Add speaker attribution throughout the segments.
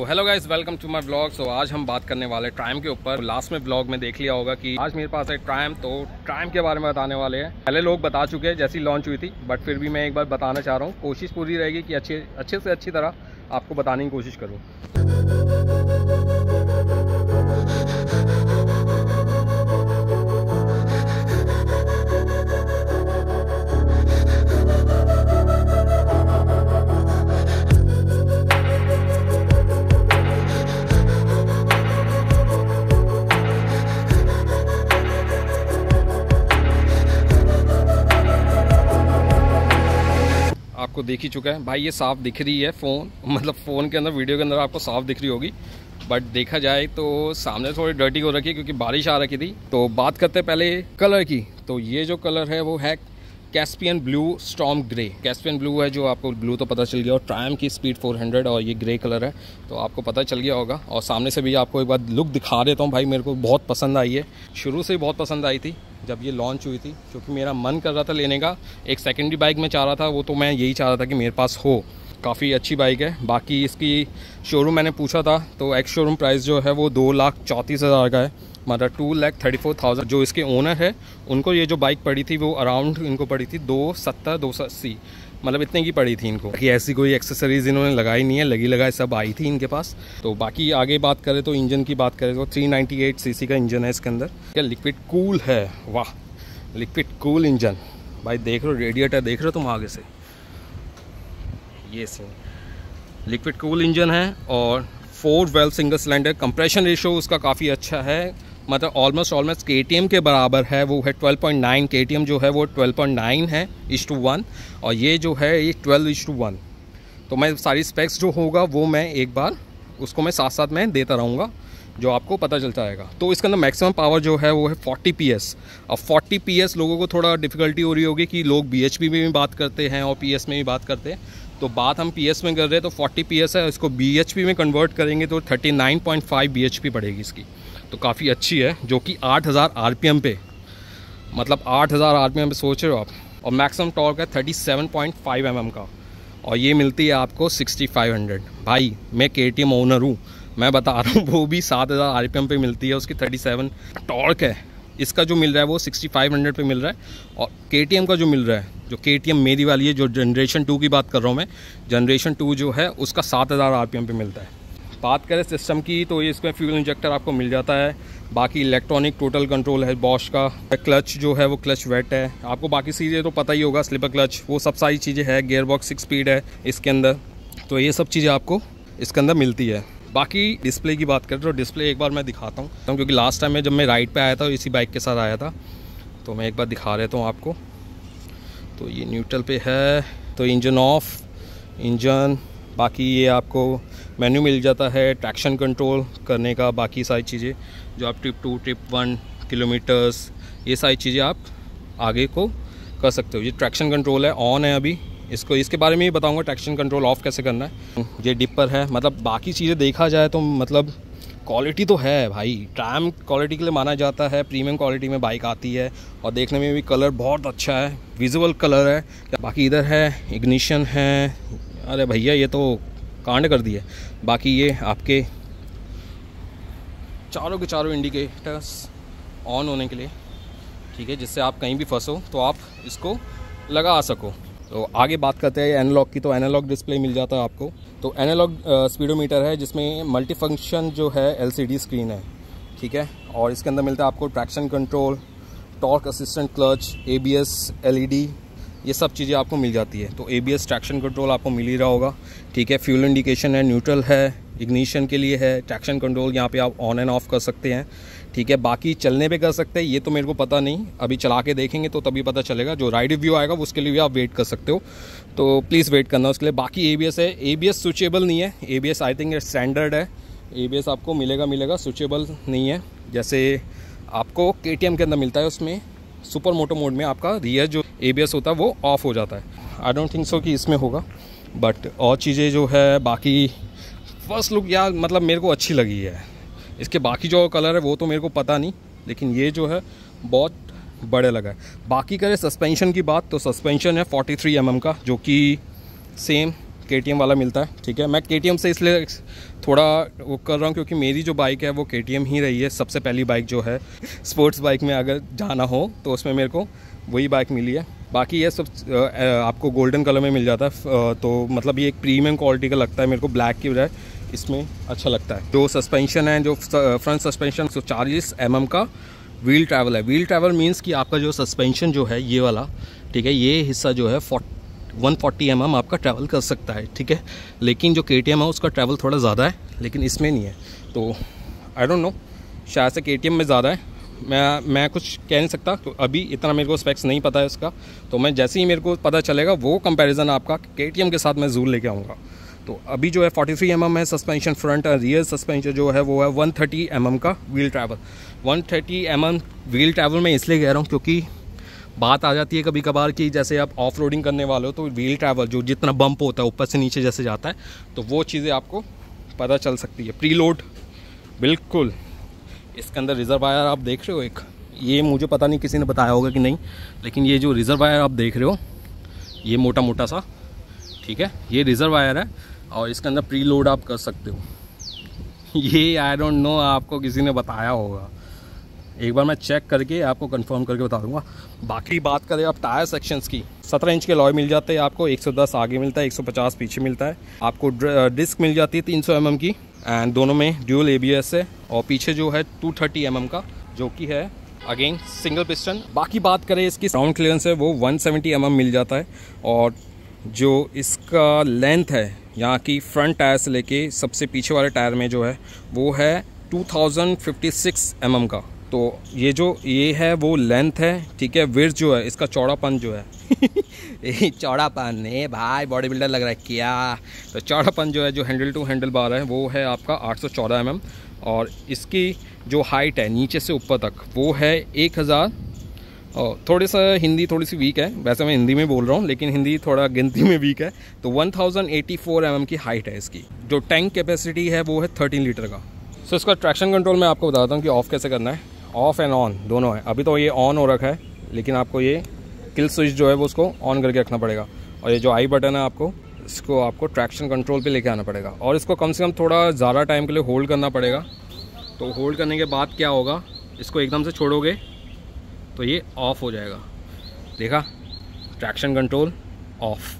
Speaker 1: तो hello guys welcome to my blog so आज हम बात करने वाले ट्राइम के ऊपर। लास्ट में ब्लॉग में देख लिया होगा कि आज मेरे पास है ट्राइम तो ट्राइम के बारे में बताने वाले हैं। पहले लोग बता चुके हैं, जैसी लॉन्च हुई थी बट फिर भी मैं एक बार बताना चाह रहा हूँ। कोशिश पूरी रहेगी कि अच्छे अच्छे से अच्छी तरह आपको बताने की कोशिश करूँ। आपको देख ही चुका है। भाई, ये साफ़ दिख रही है फ़ोन। मतलब फ़ोन के अंदर, वीडियो के अंदर आपको साफ़ दिख रही होगी। बट देखा जाए तो सामने थोड़ी डर्टी हो रखी है क्योंकि बारिश आ रखी थी। तो बात करते हैं पहले कलर की। तो ये जो कलर है, वो है Caspian blue storm grey. Caspian blue है जो आपको ब्लू तो पता चल गया और ट्रायम की स्पीड 400 और ये ग्रे कलर है तो आपको पता चल गया होगा। और सामने से भी आपको एक बार लुक दिखा देता हूँ भाई, मेरे को बहुत पसंद आई है। शुरू से ही बहुत पसंद आई थी जब ये लॉन्च हुई थी, क्योंकि मेरा मन कर रहा था लेने का। एक सेकेंडरी बाइक में चाह रहा था, वो तो मैं यही चाह रहा था कि मेरे पास हो। काफ़ी अच्छी बाइक है। बाकी इसकी शोरूम मैंने पूछा था तो एक्स शोरूम प्राइस जो है वो दो लाख चौंतीस हज़ार का है। मतलब two lakh thirty four thousand, जो इसके ओनर है, उनको ये जो बाइक पड़ी थी, वो अराउंड इनको पड़ी थी दो सत्तर, दो सौ अस्सी। मतलब इतने की पड़ी थी इनको। कि ऐसी कोई एक्सेसरीज इन्होंने लगाई नहीं है, लगी लगाई सब आई थी इनके पास। तो बाकी आगे बात करें तो इंजन की बात करें तो 398 सीसी का इंजन है इसके अंदर। क्या लिक्विड कूल है? वाह लिक्विड कूल इंजन भाई देख रहे हो रेडिएटर देख रहे हो तुम आगे से? ये सीन लिक्विड कूल इंजन है और four valve single cylinder compression ratio उसका काफ़ी अच्छा है। मतलब ऑलमोस्ट ऑलमोस्ट के के बराबर है, वो है 12.9 के जो है, वो 12.9 है इश टू वन और ये जो है, ये 12 इश टू वन तो मैं सारी स्पेक्स जो होगा, वो मैं एक बार, उसको मैं साथ साथ में देता रहूँगा, जो आपको पता चल जाएगा तो इसके अंदर मैक्सिमम पावर जो है, वो है 40 पी अब 40 पी लोगों को थोड़ा डिफ़िकल्टी हो रही होगी कि लोग बीएचपी में भी बात करते हैं और पीएस में भी बात करते हैं। तो बात हम पीएस में कर रहे हैं तो 40 पी है, इसको बीएचपी में कन्वर्ट करेंगे तो 39.5 बीएचपी पड़ेगी इसकी। तो काफ़ी अच्छी है, जो कि 8000 आरपीएम पे। मतलब 8000 आरपीएम पे सोच रहे हो आप। और मैक्सिमम टॉर्क है 37.5 एमएम का। और ये मिलती है आपको 6500 भाई, मैं के ओनर हूँ। मैं बता रहा हूँ, वो भी 7000 आरपीएम पे मिलती है, उसकी 37 टॉर्क है। इसका जो मिल रहा है, वो 6500 पे मिल रहा है। और के का जो मिल रहा है, जो के मेरी वाली है, जो जनरेशन टू की बात कर रहा हूँ मैं जनरेशन टू जो है, उसका 7000 आरपीएम पे मिलता है। बात करें सिस्टम की तो ये इसमें फ्यूल इंजेक्टर आपको मिल जाता है। बाकी इलेक्ट्रॉनिक टोटल कंट्रोल है बॉश का। क्लच जो है वो क्लच वेट है। आपको बाकी चीज़ें तो पता ही होगा स्लिपर क्लच वो सब सारी चीज़ें है। गेयर बॉक्स सिक्स स्पीड है इसके अंदर। तो ये सब चीज़ें आपको इसके अंदर मिलती है। बाकी डिस्प्ले की बात करें तो डिस्प्ले एक बार मैं दिखाता हूँ। तो क्योंकि लास्ट टाइम में जब मैं राइड पे आया था, इसी बाइक के साथ आया था तो मैं एक बार दिखा देता हूँ आपको। तो ये न्यूट्रल पे है। तो इंजन ऑफ़ इंजन बाकी ये आपको मेन्यू मिल जाता है ट्रैक्शन कंट्रोल करने का बाकी सारी चीज़ें, जो आप trip two trip one kilometres ये सारी चीज़ें आप आगे को कर सकते हो। ये ट्रैक्शन कंट्रोल है ऑन है अभी। इसको, इसके बारे में ही बताऊँगा ट्रैक्शन कंट्रोल ऑफ़ कैसे करना है। ये डिपर है मतलब बाकी चीज़ें देखा जाए तो मतलब क्वालिटी तो है भाई। ट्रैम क्वालिटी के लिए माना जाता है प्रीमियम क्वालिटी में बाइक आती है और देखने में भी कलर बहुत अच्छा है विजुअल कलर है। बाकी इधर है इग्निशन है। अरे भैया, ये तो कांड कर दिए। बाकी ये आपके चारों के चारों इंडिकेटर्स ऑन होने के लिए, ठीक है, जिससे आप कहीं भी फंसो तो आप इसको लगा सको। तो आगे बात करते हैं एनालॉग की तो एनालॉग डिस्प्ले मिल जाता है आपको। तो एनालॉग स्पीडोमीटर है, जिसमें मल्टी फ़ंक्शन जो है एलसीडी स्क्रीन है, ठीक है? और इसके अंदर मिलता है आपको traction control torque assistant clutch ABS LED ये सब चीज़ें आपको मिल जाती है। तो ए बी ट्रैक्शन कंट्रोल आपको मिल ही रहा होगा। ठीक है फ्यूल इंडिकेशन है न्यूट्रल है इग्निशन के लिए है ट्रैक्शन कंट्रोल यहाँ पे आप ऑन एंड ऑफ़ कर सकते हैं। ठीक है, बाकी चलने पे कर सकते हैं, ये तो मेरे को पता नहीं। अभी चला के देखेंगे तो तभी पता चलेगा। जो राइड व्यू आएगा, उसके लिए भी आप वेट कर सकते हो। तो प्लीज़ वेट करना उसके लिए। बाकी एबीएस है ए बी एस स्विचेबल नहीं है। ए आई थिंक स्टैंडर्ड है। ए बी एस आपको मिलेगा मिलेगा स्विचेबल नहीं है। जैसे आपको के के अंदर मिलता है उसमें। सुपर मोटो मोड में आपका रियर जो एबीएस होता है, वो ऑफ़ हो जाता है। आई डोंट थिंक सो कि इसमें होगा। बट और चीज़ें जो है, बाकी फ़र्स्ट लुक यार मतलब मेरे को अच्छी लगी है। इसके बाकी जो कलर है, वो तो मेरे को पता नहीं, लेकिन ये जो है, बहुत बड़े लगा है। बाकी करें सस्पेंशन की बात तो सस्पेंशन है 43 थ्री mm का, जो कि सेम के वाला मिलता है, ठीक है? मैं के से इसलिए थोड़ा वो कर रहा हूँ क्योंकि मेरी जो बाइक है वो के ही रही है, सबसे पहली बाइक जो है स्पोर्ट्स बाइक में अगर जाना हो तो उसमें मेरे को वही बाइक मिली है। बाकी ये सब आपको गोल्डन कलर में मिल जाता है तो मतलब ये एक प्रीमियम क्वालिटी का लगता है मेरे को ब्लैक की बजाय इसमें अच्छा लगता है। जो सस्पेंशन है, जो फ्रंट सस्पेंशन सौ चालीस एम का व्हील ट्रैवल है। व्हील ट्रैवल मीन्स कि आपका जो सस्पेंशन जो है, ये वाला, ठीक है? ये हिस्सा जो है वन फोर्टी एम आपका ट्रैवल कर सकता है, ठीक है? लेकिन जो के है, उसका ट्रैवल थोड़ा ज़्यादा है, लेकिन इसमें नहीं है। तो आई डोंट नो शायद से के में ज़्यादा है। मैं मैं कुछ कह नहीं सकता तो अभी इतना मेरे को स्पेक्स नहीं पता है इसका तो मैं जैसे ही मेरे को पता चलेगा, वो कंपैरिजन आपका के के साथ मैं जूर लेके आऊँगा। तो अभी जो है 43 थ्री mm है सस्पेंशन फ्रंट और रियर सस्पेंशन जो है, वो है 130 थर्टी mm का wheel travel 130 thirty mm wheel travel मैं इसलिए कह रहा हूँ क्योंकि बात आ जाती है कभी कभार कि जैसे आप ऑफ़ करने वाले हो तो व्हील ट्रैवल जो जितना बम्प होता है ऊपर से नीचे जैसे जाता है तो वो चीज़ें आपको पता चल सकती है। प्री लोड बिल्कुल। इसके अंदर रिजर्वायर आप देख रहे हो एक। ये मुझे पता नहीं किसी ने बताया होगा कि नहीं, लेकिन ये जो रिजर्वायर आप देख रहे हो, ये मोटा मोटा सा, ठीक है? ये रिजर्वायर है और इसके अंदर प्री लोड आप कर सकते हो। ये आई डोंट नो आपको किसी ने बताया होगा। एक बार मैं चेक करके आपको कंफर्म करके बता दूँगा। बाकी बात करें आप टायर सेक्शंस की 17 इंच के लॉय मिल जाते हैं आपको 110 आगे मिलता है 150 पीछे मिलता है। आपको डिस्क मिल जाती है 300 एम mm की एंड दोनों में ड्यूल एबीएस है, और पीछे जो है 230 एम mm का, जो कि है अगेन सिंगल पिस्टन बाकी बात करें इसकी साउंड क्लियरेंस है, वो 170 सेवेंटी mm मिल जाता है, और जो इसका लेंथ है, यहाँ की फ्रंट टायर से लेके सबसे पीछे वाले टायर में जो है, वो है 2056 mm का। तो ये जो ये है वो लेंथ है ठीक है? विर्थ जो है इसका चौड़ापन जो है। चौड़ापन ए भाई बॉडी बिल्डर लग रहा है क्या? तो चौड़ापन जो है जो हैंडल टू हैंडल बार है वो है आपका 814 सौ mm और इसकी जो हाइट है नीचे से ऊपर तक वो है एक हज़ार। और थोड़ी सा हिंदी थोड़ी सी वीक है वैसे मैं हिंदी में बोल रहा हूँ लेकिन हिंदी थोड़ा गिनती में वीक है। तो 1084 mm की हाइट है इसकी। जो टैंक कैपेसिटी है वो है 13 लीटर का। सो so, इसका ट्रैक्शन कंट्रोल मैं आपको बताता हूँ कि ऑफ़ कैसे करना है। ऑफ़ एंड ऑन दोनों है। अभी तो ये ऑन हो रखा है, लेकिन आपको ये किल स्विच जो है वो उसको ऑन करके रखना पड़ेगा। और ये जो आई बटन है आपको, इसको आपको ट्रैक्शन कंट्रोल पे लेके आना पड़ेगा। और इसको कम से कम थोड़ा ज़्यादा टाइम के लिए होल्ड करना पड़ेगा। तो होल्ड करने के बाद क्या होगा? इसको एकदम से छोड़ोगे तो ये ऑफ़ हो जाएगा। देखा? ट्रैक्शन कंट्रोल ऑफ़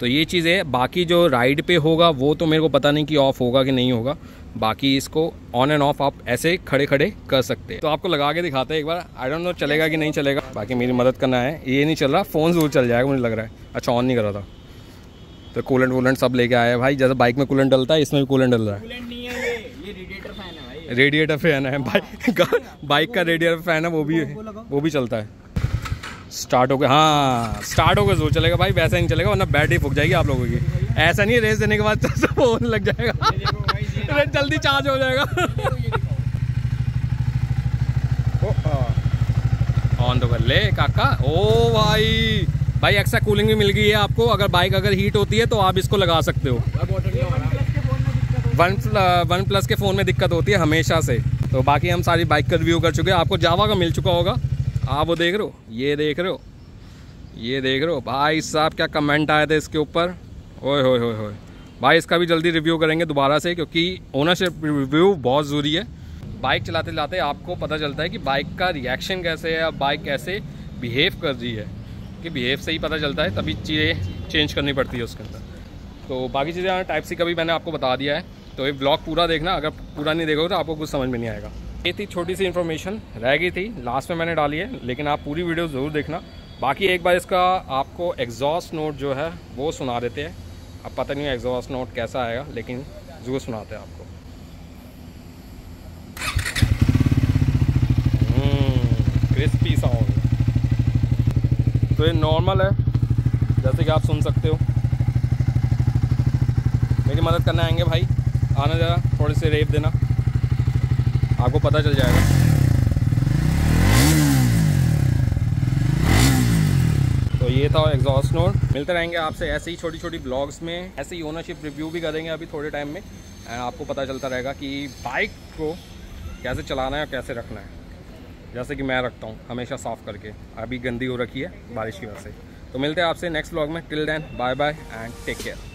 Speaker 1: तो ये चीज़ है बाकी जो राइड पे होगा, वो तो मेरे को पता नहीं कि ऑफ़ होगा कि नहीं होगा। बाकी इसको ऑन एंड ऑफ़ आप ऐसे खड़े खड़े कर सकते हैं। तो आपको लगा के दिखाते हैं एक बार। आई डोंट नो चलेगा कि नहीं चलेगा। बाकी मेरी मदद करना है। ये नहीं चल रहा। फ़ोन ज़रूर चल जाएगा मुझे लग रहा है। अच्छा ऑन नहीं कर रहा था। तो कूलेंट वूलेंट सब लेके आए भाई। जैसे बाइक में कूलेंट डलता है इसमें भी कूलेंट डल रहा है। रेडिएटर फ़ैन है बाइक बाइक का रेडिएटर फ़ैन है वो भी वो भी चलता है। स्टार्ट हो गया। हाँ स्टार्ट हो गया जो चलेगा भाई। वैसा नहीं चलेगा वरना बैटरी फूक जाएगी आप लोगों की। ऐसा नहीं रेस देने के बाद फ़ोन लग जाएगा। जल्दी चार्ज हो जाएगा। ऑन तो कर ले, काका। ओ, भाई। भाई एक्स्ट्रा कूलिंग भी मिल गई है आपको। अगर बाइक अगर हीट होती है तो आप इसको लगा सकते हो। वन वन प्लस के फ़ोन में दिक्कत होती है हमेशा से। तो बाकी हम सारी बाइक का रिव्यू कर चुके हैं। आपको जावा का मिल चुका होगा। आप वो देख रहे हो? ये देख रहे हो? ये देख रहे हो? भाई साहब, क्या कमेंट आए थे इसके ऊपर? ओए होए। भाई, इसका भी जल्दी रिव्यू करेंगे दोबारा से, क्योंकि ओनरशिप रिव्यू बहुत ज़रूरी है। बाइक चलाते चलाते आपको पता चलता है कि बाइक का रिएक्शन कैसे है बाइक कैसे बिहेव कर रही है। कि बिहेव से ही पता चलता है, तभी चीज़ें चेंज करनी पड़ती है उसके अंदर। तो बाकी चीज़ें टाइप सी का भी मैंने आपको बता दिया है। तो ये ब्लॉग पूरा देखना, अगर पूरा नहीं देखोगे तो आपको कुछ समझ में नहीं आएगा। ये थी छोटी सी इन्फॉर्मेशन रह गई थी लास्ट में मैंने डाली है, लेकिन आप पूरी वीडियो ज़रूर देखना। बाकी एक बार इसका आपको एग्जॉस्ट नोट जो है, वो सुना देते हैं। अब पता नहीं एग्जॉस्ट नोट कैसा आएगा लेकिन ज़रूर सुनाते हैं आपको। क्रिस्पी हम्म, साउंड तो ये नॉर्मल है जैसे कि आप सुन सकते हो। मेरी मदद करने आएँगे भाई। आना ज़रा थोड़ी सी रेप देना। आपको पता चल जाएगा। तो ये था एग्जॉस्ट नोट मिलते रहेंगे आपसे ऐसे ही छोटी छोटी ब्लॉग्स में, ऐसे ही ओनरशिप रिव्यू भी करेंगे अभी थोड़े टाइम में। एंड आपको पता चलता रहेगा कि बाइक को कैसे चलाना है और कैसे रखना है। जैसे कि मैं रखता हूँ, हमेशा साफ़ करके। अभी गंदी हो रखी है बारिश की वजह से। तो मिलते हैं आपसे नेक्स्ट ब्लॉग में। Till then bye bye and take care